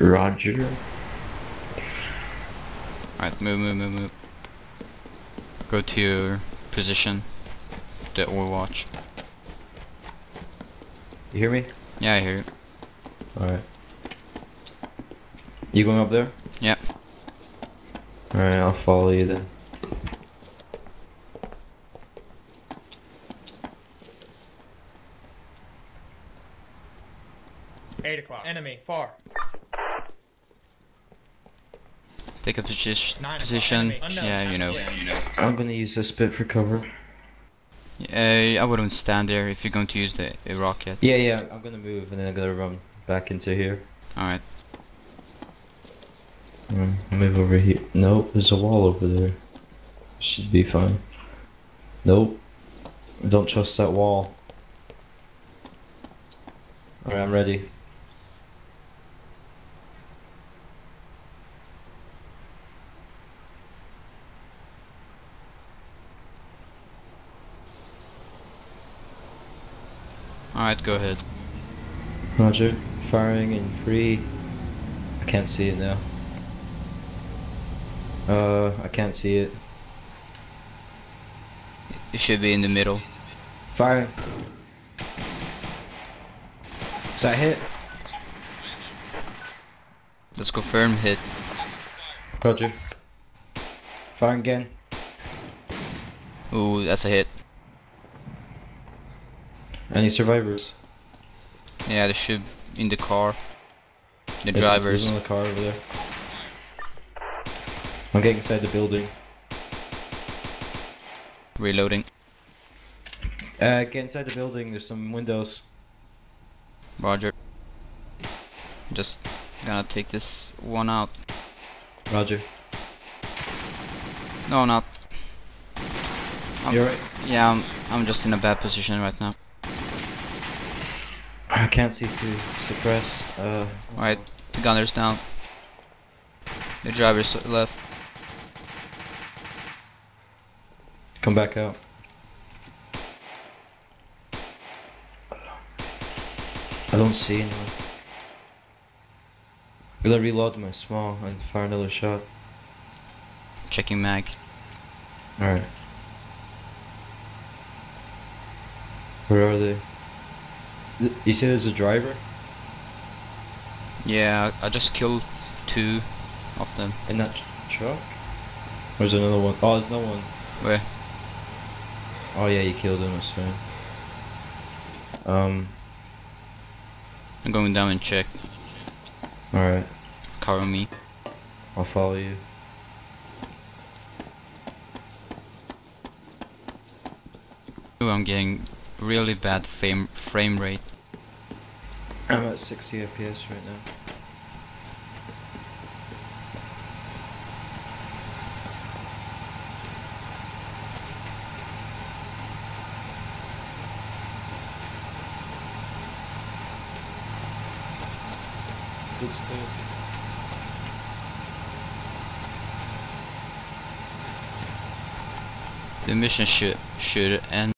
Roger. Alright, move, move, move, move. Go to your position. The watch. You hear me? Yeah, I hear you. Alright. You going up there? Yep. Alright, I'll follow you then. Eight o'clock. Enemy far. Take a posi Nine o'clock, position. enemy. Unknown, Yeah, you know. I'm gonna use this bit for cover. Uh, I wouldn't stand there if you're going to use the uh, rocket. Yeah, yeah, I'm gonna move and then I'm gonna run back into here. Alright. Um, move over here. Nope, there's a wall over there. Should be fine. Nope. Don't trust that wall. Alright, I'm ready. Alright, go ahead. Roger. Firing in three. I can't see it now. Uh, I can't see it. It should be in the middle. Firing. Is that hit? Let's go firm hit. Roger. Firing again. Ooh, that's a hit. Any survivors? Yeah, they should in the car. The There's- drivers. There's another car over there. I'm getting inside the building. Reloading. Uh, get inside the building. There's some windows. Roger. Just gonna take this one out. Roger. No, not. I'm- You're right. Yeah, I'm, I'm just in a bad position right now. I can't see to suppress. Uh. Alright, the gunner's down. The driver's left. Come back out. I don't see anyone. I'm gonna reload my SMAW and fire another shot. Checking mag. Alright. Where are they? You said there's a driver Yeah, I just killed two of them. in that truck? Or is there another one? Oh, there's no one. Where? Oh yeah, you killed him, that's fine. Um, I'm going down and check. alright. Cover me. I'll follow you. I'm getting really bad frame frame rate. I'm at 60 FPS right now. Good stuff. The mission should should end